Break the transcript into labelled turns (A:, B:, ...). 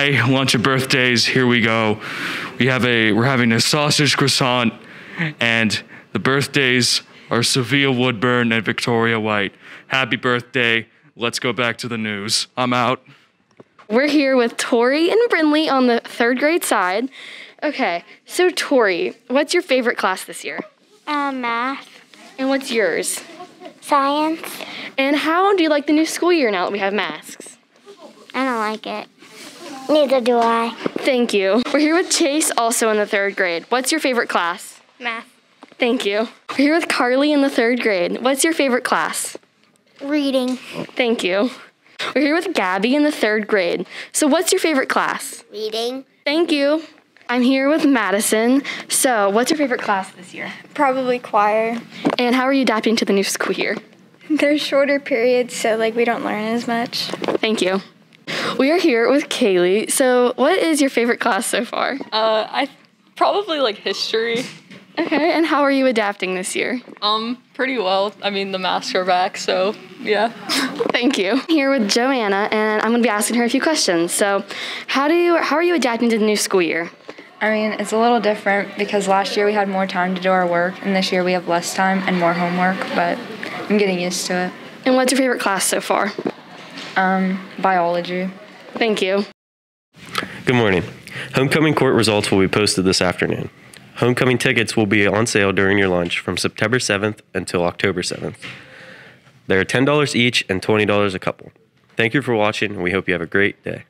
A: Hi, lunch of birthdays. Here we go. We have a we're having a sausage croissant, and the birthdays are Sophia Woodburn and Victoria White. Happy birthday. Let's go back to the news. I'm out.
B: We're here with Tori and Brinley on the third grade side. Okay, so Tori, what's your favorite class this year?
C: Uh, math,
B: And what's yours?
C: science.
B: And how do you like the new school year now that we have masks?
C: I don't like it. Neither do I.
B: Thank you. We're here with Chase, also in the third grade. What's your favorite class?
C: Math.
B: Thank you. We're here with Carly in the third grade. What's your favorite class?
C: Reading.
B: Thank you. We're here with Gabby in the third grade. So, what's your favorite class?
C: Reading.
B: Thank you. I'm here with Madison. So, what's your favorite class this year?
D: Probably choir.
B: And how are you adapting to the new school year?
D: There's shorter periods, so like we don't learn as much.
B: Thank you. We are here with Kaylee. So, what is your favorite class so far?
E: Uh, I probably like history.
B: Okay, and how are you adapting this year?
E: Um, pretty well. I mean, the masks are back, so yeah.
B: Thank you. Here with Joanna, and I'm going to be asking her a few questions. So, how do you how are you adapting to the new school year?
F: I mean, it's a little different because last year we had more time to do our work, and this year we have less time and more homework, but I'm getting used to it.
B: And what's your favorite class so far?
F: Um, biology.
B: Thank you.
G: Good morning. Homecoming court results will be posted this afternoon. Homecoming tickets will be on sale during your lunch from September 7th until October 7th. They are $10 each and $20 a couple. Thank you for watching, and we hope you have a great day.